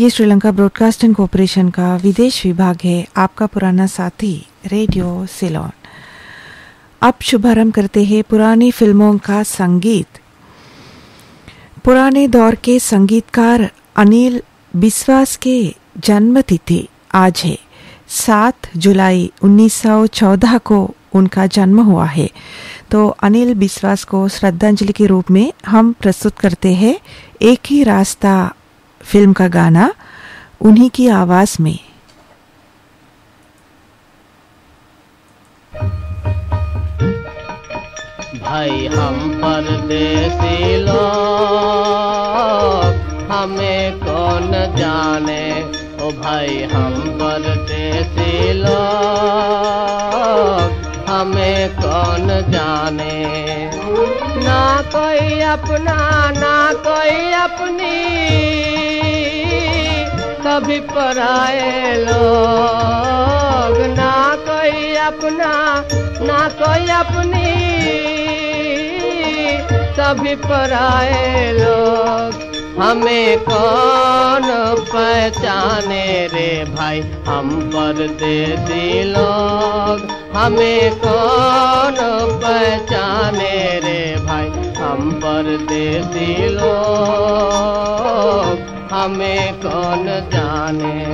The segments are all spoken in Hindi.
ये श्रीलंका ब्रॉडकास्टिंग कॉरपोरेशन का विदेश विभाग है, आपका पुराना साथी, रेडियो सिलोन। अब शुभारंभ करते हैं पुरानी फ़िल्मों का संगीत। पुराने दौर के संगीतकार अनिल बिस्वास के जन्म तिथि आज है। सात जुलाई 1914 को उनका जन्म हुआ है। तो अनिल बिस्वास को श्रद्धांजलि के रूप में हम प्रस्तुत करते हैं, एक ही रास्ता फ़िल्म का गाना उन्हीं की आवाज़ में। भाई, हम परदेसी लोग, हमें कौन जाने? ओ भाई, हम परदेसी लोग, हमें कौन जाने? ना कोई अपना, ना कोई अपनी। सभी पराए लोग। ना कोई अपना, ना कोई अपनी। सभी पराए लोग। हमें कौन पहचाने रे भाई? हम परदेसी लोग। हमें कौन पहचाने रे भाई? हम परदेसी लोग। हमें कौन जाने?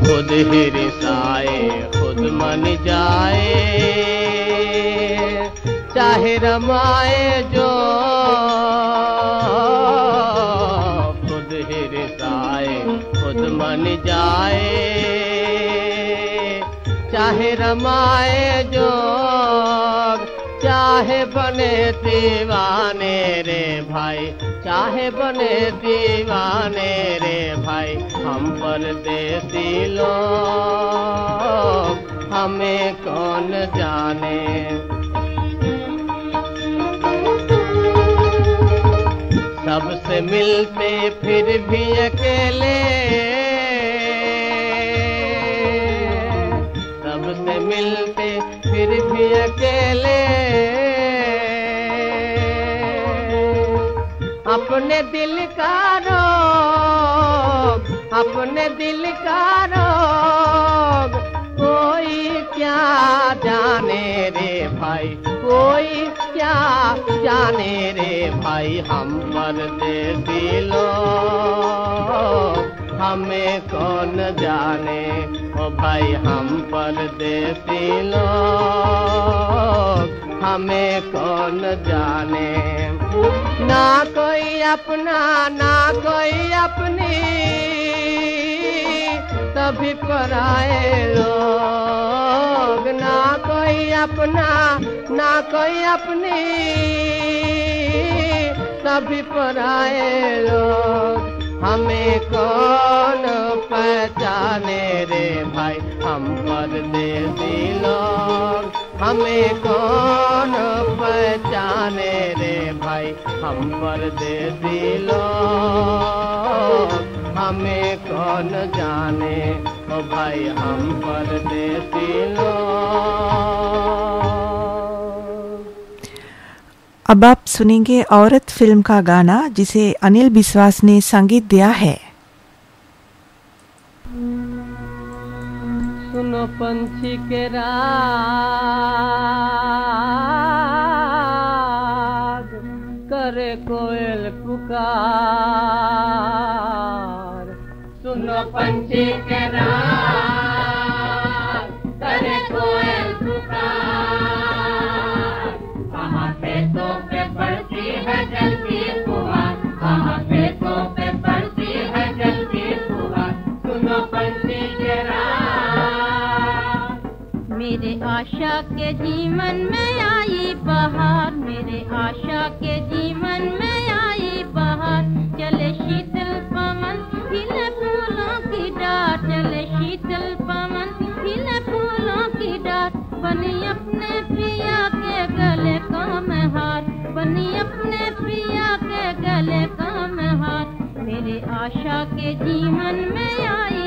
खुद ही रिसाए खुद मन जाए। चाहे रमाए जो, खुद ही रिसाए खुद मन जाए। चाहे रमाए जो बने दीवाने रे भाई, चाहे बने दीवाने रे भाई, हम परदेसी लोग, हमें कौन जाने? सबसे मिलते फिर भी अकेले। सबसे मिलते फिर भी अकेले। अपने दिल का रोग, अपने दिल का रोग। कोई क्या जाने रे भाई, कोई क्या जाने रे भाई, हम परदेसी लोग। हमें कौन जाने, ओ भाई, हम परदेसी लोग। हमें कौन जाने? ना कोई अपना, ना कोई अपनी। सभी पराए लोग। ना कोई अपना, ना कोई अपनी। सभी पराए लोग। हमें कौन पहचाने रे भाई? हम परदेसी लोग हमें कौन पहचाने रे भाई? हम परदेसी लोग हमें कौन जाने? ओ भाई, हम परदेसी लोग अब आप सुनेंगे औरत फ़िल्म का गाना, जिसे अनिल बिस्वास ने संगीत दिया है। सुनो पंछी के राग करे कोयल पुकार। सुनो पंछी के राग के जीवन में आई बहार, मेरे आशा के जीवन में आई बहार। चले शीतल पवन, खिले फूलों की डार। चले शीतल पवन, खिले फूलों की डार। बनी अपने प्रिया के गले का हार बनी अपने प्रिया के गले का हार मेरे आशा के जीवन में आई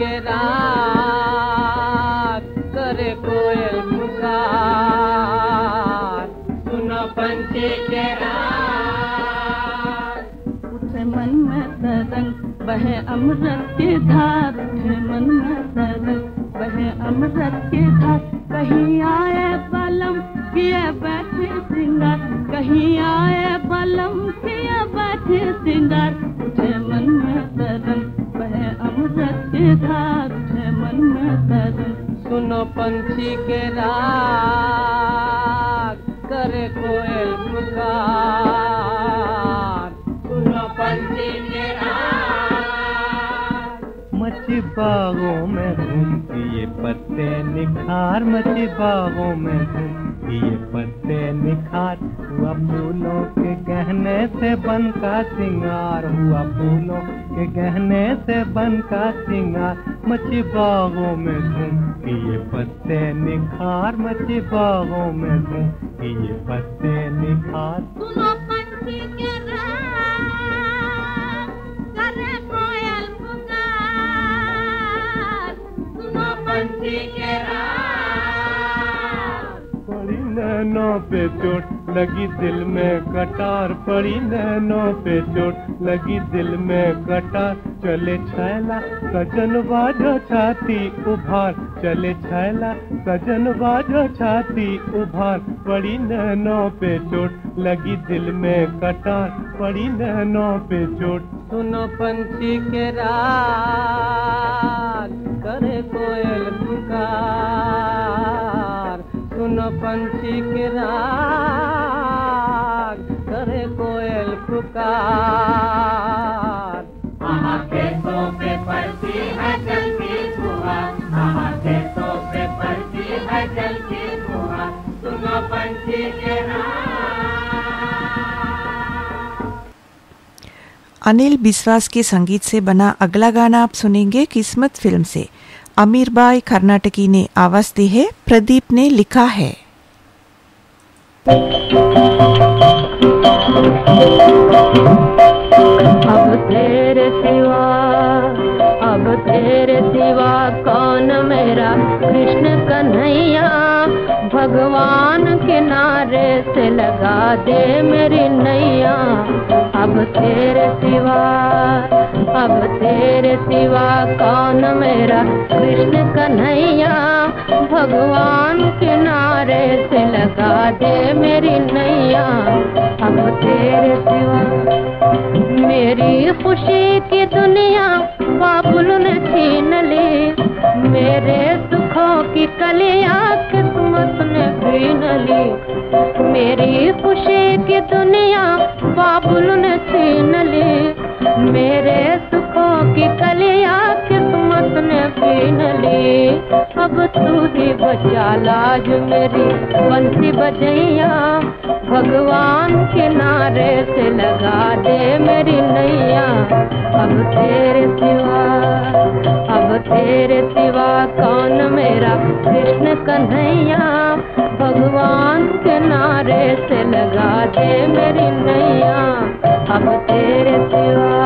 के राग करे कोयल पुकार। सुनो पंछी के राग उठे मन में तरंग बहे अमृत की धार। उठे मन में तरंग बहे अमृत के धार। कहीं आए बलम, किए बैठे सिंगार। कहीं आए बलम, किए बैठे सिंगार। मन में तरंग सुनो पंछी के राग, करे कोयल सुनो पंछी के राग। मच्छी बागों में घूमती ये पत्ते निखार मच्छी बागों में घूमती ये पत्ते निखार हुआ फूलों के गहने से बन का सिंगार। हुआ फूलों के गहने से बन का सिंगार। मच्छी बागों में घूमती ये पत्ते निखार मच्छी बागों में घूमती ये पत्ते निखार। पंछी के राग। नैनों पे चोट लगी दिल में कटार पड़ी, नैनों पे चोट लगी दिल में कटार। चले छैला सजन बाजो छाती उभार, चले छैला सजन बाजो छाती उभार। पड़ी नैनों पे चोट लगी दिल में कटार, पड़ी नैनों पे चोट। सुनो पंछी के राग। है जल की फुहार सुनो पंछी के अनिल बिस्वास के संगीत से बना अगला गाना आप सुनेंगे किस्मत फ़िल्म से। अमीर बाई कर्नाटकी ने आवाज़ दी है प्रदीप ने लिखा है। अब तेरे सिवा अब तेरे सिवा मेरा कृष्ण कन्हैया। भगवान किनारे से लगा दे मेरी नैया। अब तेरे सिवा, अब तेरे सिवा कौन मेरा? कृष्ण कन्हैया, भगवान किनारे से लगा दे मेरी नैया। अब तेरे सिवा, मेरी खुशी की दुनिया बाबुल ने छीन ली। मेरे सुखों की कलियाँ किस्मत ने छीन ली मेरी खुशी की दुनिया बाबुल ने छीन ली मेरे सुखों की कलियाँ किस्मत ने छीन ली अब तू ही बचा लाज मेरी बंसी बजैया भगवान के नारे से लगा दे मेरी नैया अब तेरे सिवा तेरे सिवा कौन मेरा? कृष्ण कन्हैया, भगवान के नारे से लगा दे मेरी नैया। अब तेरे पूजा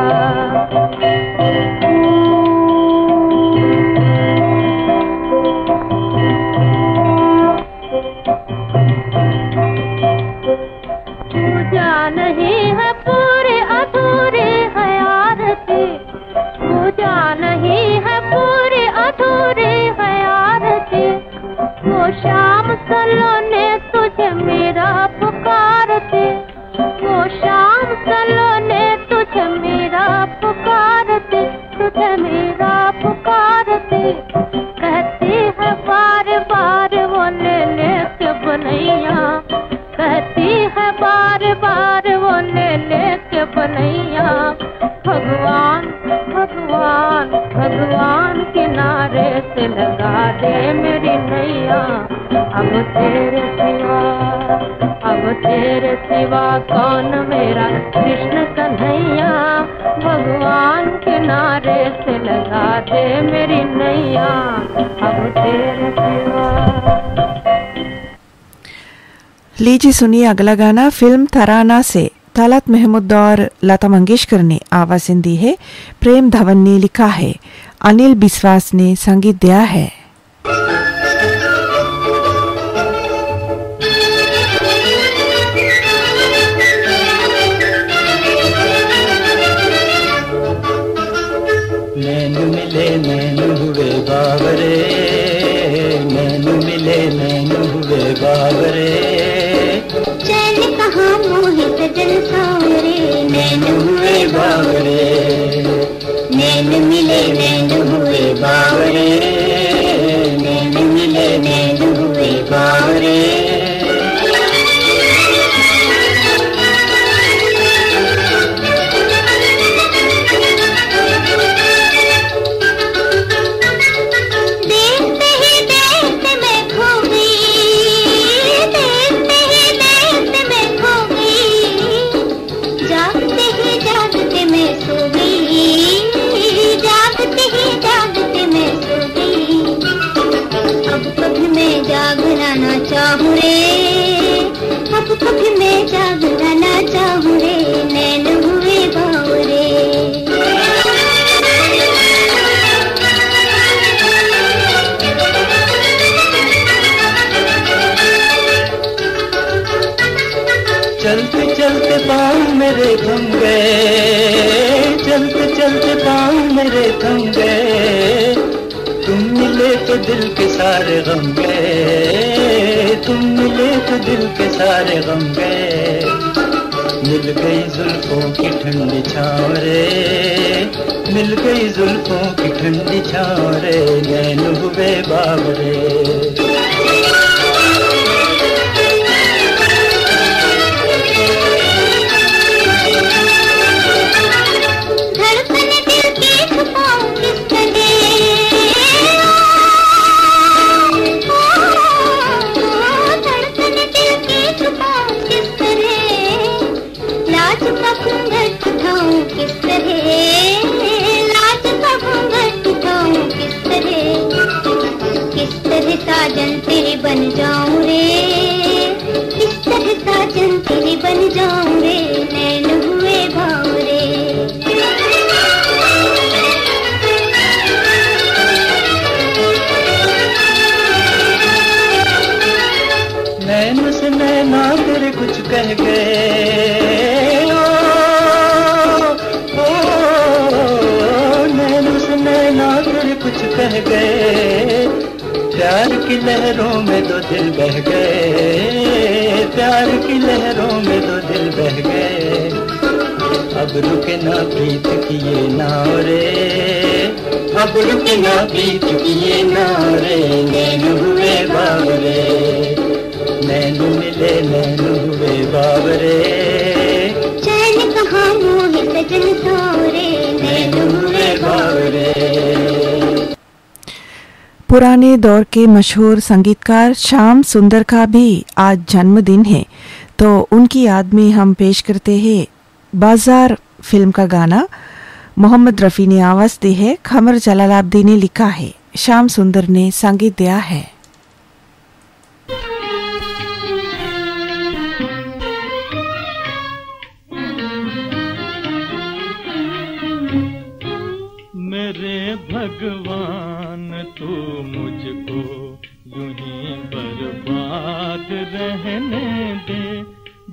बनैया भगवान भगवान भगवान किनारे से लगा दे मेरी नैया। अब तेरे सिवा, अब तेरे सिवा कौन मेरा कृष्ण कन्हैया? भगवान किनारे से लगा दे मेरी नैया। अब तेरे सिवा। लीजिए सुनिए अगला गाना, फ़िल्म तराना से। तलत महमूद और लता मंगेशकर ने आवाज़ दी है। प्रेम धवन ने लिखा है। अनिल बिस्वास ने संगीत दिया हाँ। पाँव गम गए। तुम मिले तो दिल के सारे गम गए। तुम मिले तो दिल के सारे गम गए। मिल गई जुल्फों की ठंडी छाँव रे मिल गई जुल्फों की ठंडी छाँव रे नैन हुए बाबरे तेरे कुछ कह गए कुछ कह गए प्यार की लहरों में दो दिल बह गए। प्यार की लहरों में दो दिल बह गए। अब रुके ना प्रीत की ये नाव रे। अब रुके ना प्रीत की ये नाव रे। नैन हुए बाबरे नैन मिले नैन हुए बाबरे चैन कहाँ मोहे सजन सावरे नैन नैन हुए बाबरे पुराने दौर के मशहूर संगीतकार श्याम सुंदर का भी आज जन्मदिन है। तो उनकी याद में हम पेश करते हैं बाज़ार फ़िल्म का गाना। मोहम्मद रफ़ी ने आवाज़ दी है खमर जलालाब्दी ने लिखा है। श्याम सुंदर ने संगीत दिया है। भगवान, तू मुझको यूँ ही बर्बाद रहने दे।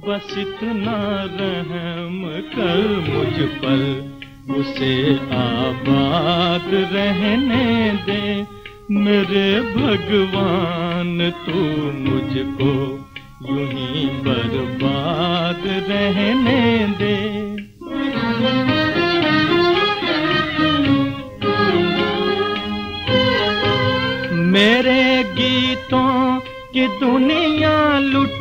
बस इतना रहम कर मुझ पर, उसे आबाद रहने दे। मेरे भगवान, तू मुझको यूँ ही बर्बाद रहने दे। मेरे गीतों की दुनिया लुट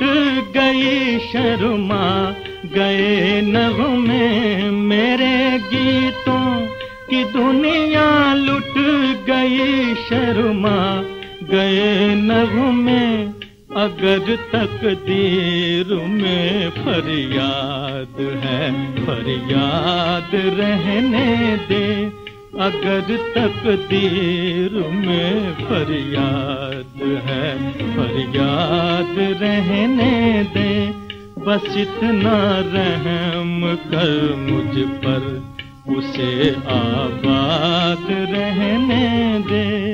गई, शर्मा गए नगमे मेरे गीतों की दुनिया लुट गई, शर्मा गए नगमे अगर तकदीर में फरियाद है, फरियाद रहने दे। अगर तकदीर में फरियाद है, फरियाद रहने दे। बस इतना रहम कर मुझ पर, उसे आबाद रहने दे।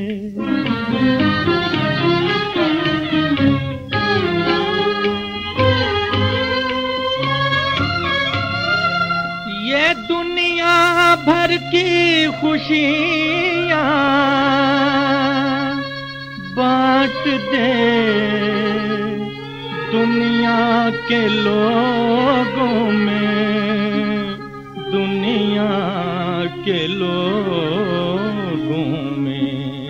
भर की खुशियाँ बांट दे दुनिया के लोगों में, दुनिया के लोगों में।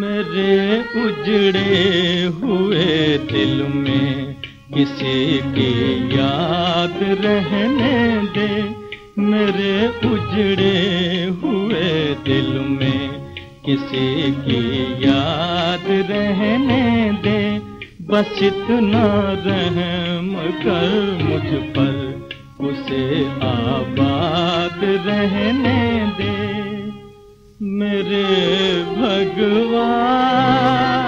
मेरे उजड़े हुए दिल में किसी की याद रहने दे। मेरे उजड़े हुए दिल में किसी की याद रहने दे। बस इतना रहम कर मुझ पर उसे आबाद रहने दे। मेरे भगवान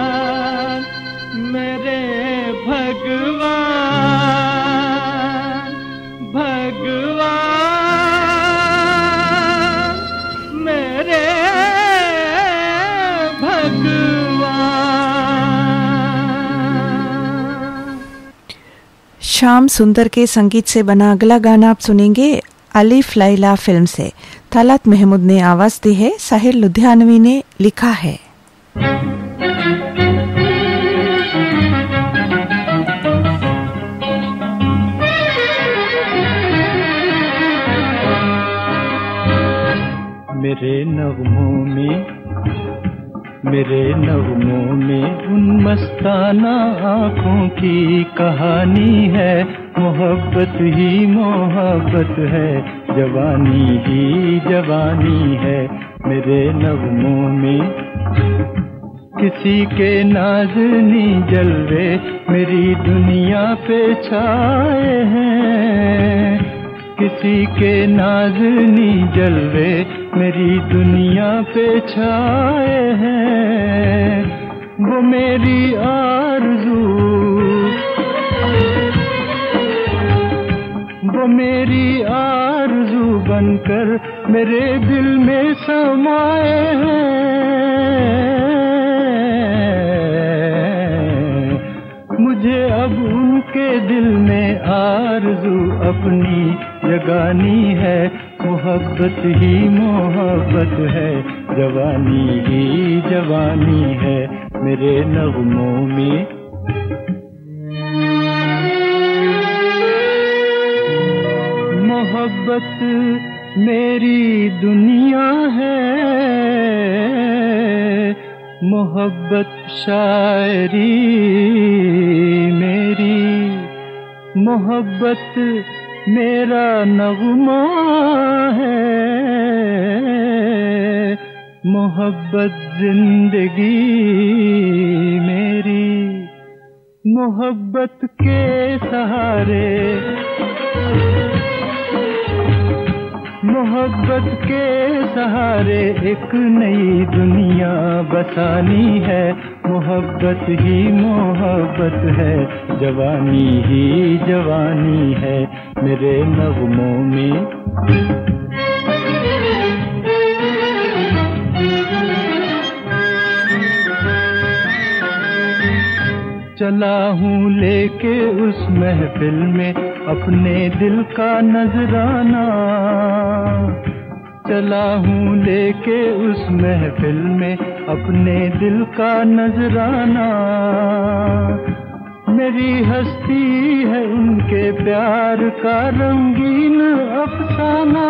श्याम सुंदर के संगीत से बना अगला गाना आप सुनेंगे अलीफ लैला फ़िल्म से। तलत महमूद ने आवाज़ दी है। साहिर लुधियानवी ने लिखा है। मेरे नगमों में मेरे नगमों में उन मस्ताना आँखों की कहानी है। मोहब्बत ही मोहब्बत है, जवानी ही जवानी है। मेरे नगमों में किसी के नाजनी जलवे मेरी दुनिया पे छाए हैं। किसी के नाजनी जलवे मेरी दुनिया पे छाए हैं। वो मेरी आरज़ू। वो मेरी आरज़ू बनकर मेरे दिल में समाए हैं। मुझे अब उनके दिल में आरज़ू अपनी जगानी है, मोहब्बत ही मोहब्बत है। जवानी ही जवानी है, मेरे नगमों में। मोहब्बत मेरी दुनिया है, मोहब्बत शायरी मेरी। मोहब्बत मेरा नगमा है। मोहब्बत ज़िंदगी मेरी। मोहब्बत के सहारे मोहब्बत के सहारे एक नई दुनिया बसानी है। मोहब्बत ही मोहब्बत है, जवानी ही जवानी है मेरे नगमों में। चला हूँ लेके उस महफिल में अपने दिल का नजराना चला हूँ लेके उस महफिल में अपने दिल का नजराना। मेरी हस्ती है उनके प्यार का रंगीन अफसाना।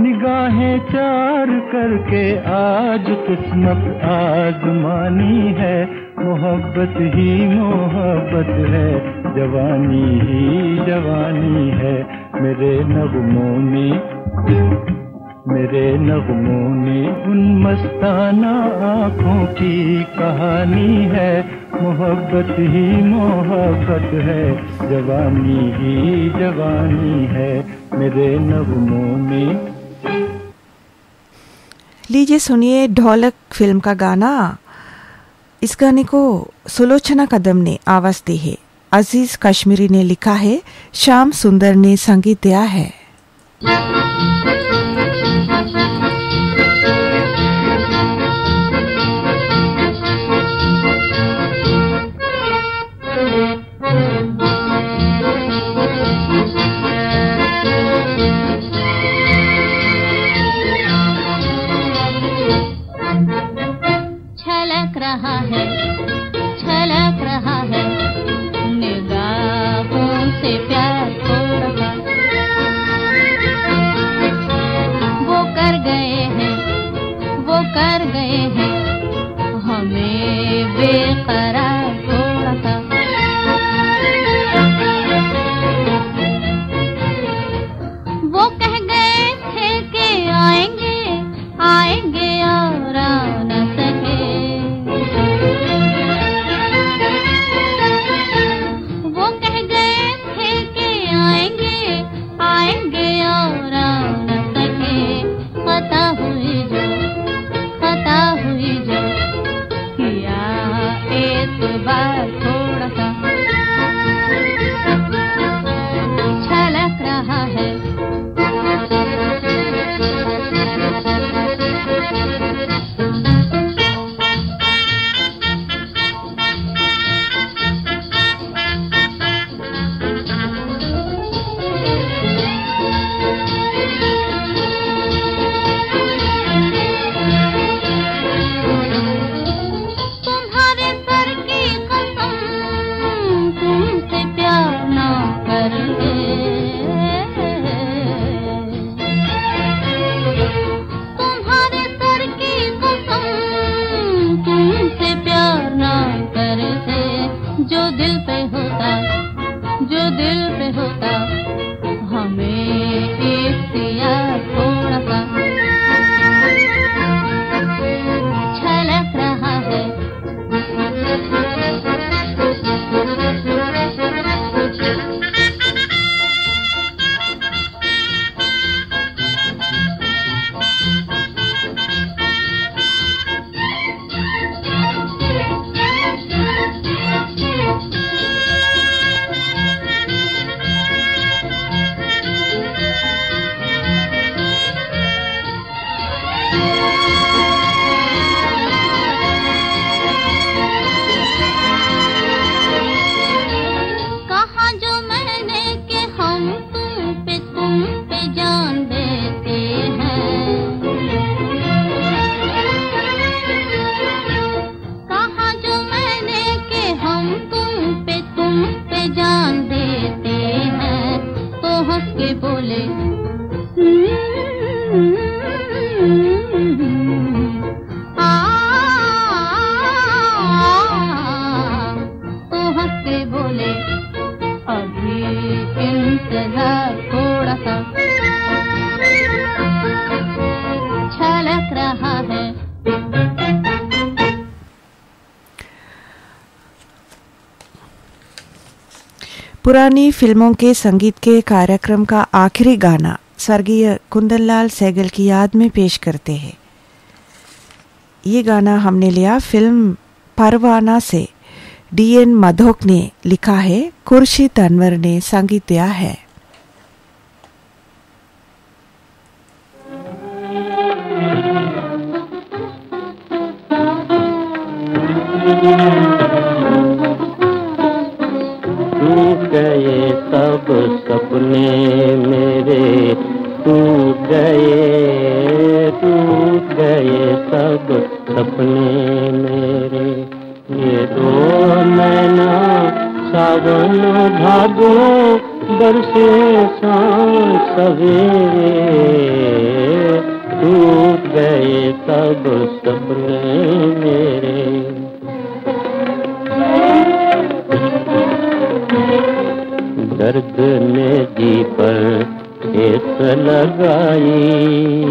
निगाहें चार करके आज किस्मत आजमानी है। मोहब्बत ही मोहब्बत है, जवानी ही जवानी है। मेरे नगमों में मेरे नगमों में उन मस्ताना आँखों की कहानी है। मोहब्बत ही मोहब्बत है, जवानी ही जवानी है। मेरे नगमों में लीजिए सुनिए ढोलक फ़िल्म का गाना। इस गाने को सुलोचना कदम ने आवाज़ दी है। अज़ीज़ कश्मीरी ने लिखा है, श्याम सुंदर ने संगीत दिया है। पुरानी फ़िल्मों के संगीत के कार्यक्रम का आखिरी गाना स्वर्गीय कुंदनलाल सैगल की याद में पेश करते हैं। ये गाना हमने लिया फ़िल्म परवाना से। डीएन मधोक ने लिखा है, खुर्शीद अनवर ने संगीत दिया है। टूट गए सब सपने मेरे। टूट गए टूट गए सब सपने मेरे। ये दो मैना सावन भागो, बरसे शाम सवेरे। टूट गए सब सपने मेरे। दर्द ने जी पर ठेस लगाई।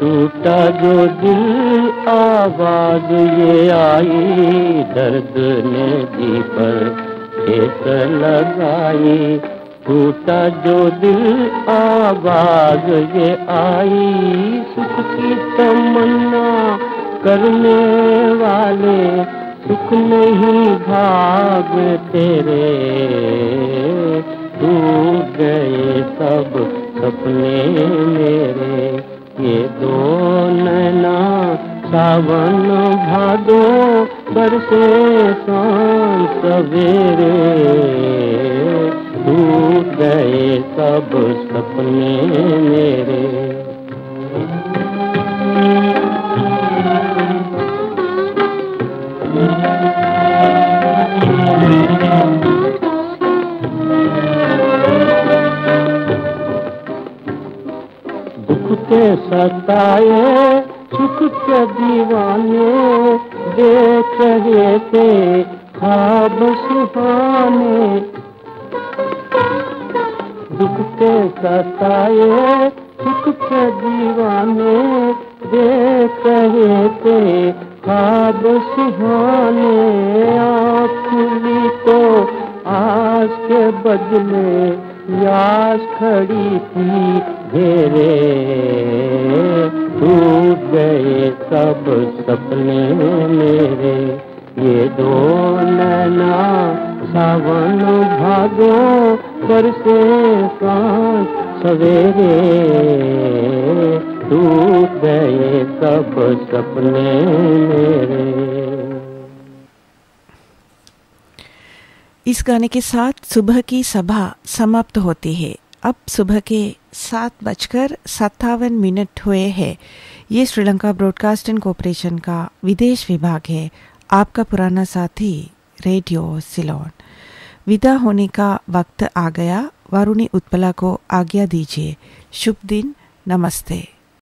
टूटा जो दिल, आवाज़ ये आई। दर्द ने जी पर ठेस लगाई। टूटा जो दिल, आवाज़ ये आई। सुख की तमन्ना करने वाले सुख नहीं भाग तेरे। टूट गए सब सपने मेरे। ये दो नैना सावन भादो बरसे शाम सवेरे। टूट गए सब सपने मेरे। के सताए, सुख के दीवाने, देख रहे थे खाब सुहाने। दुख के सताए, सुख के दीवाने, देख रहे थे खाब सुहाने आँखुली तो आज के बदले यास खड़ी थी घेरे। टूट गए सब सपने मेरे। ये दो नैना सावन भादो बरसे सांस सवेरे। टूट गए सब सपने मेरे। इस गाने के साथ सुबह की सभा समाप्त होती है। अब सुबह के सात बजकर सत्तावन मिनट हुए हैं। ये श्रीलंका ब्रॉडकास्टिंग कॉरपोरेशन का विदेश विभाग है। आपका पुराना साथी, रेडियो सिलोन। विदा होने का वक्त आ गया। वारुणी उत्पला को आज्ञा दीजिए। शुभ दिन। नमस्ते।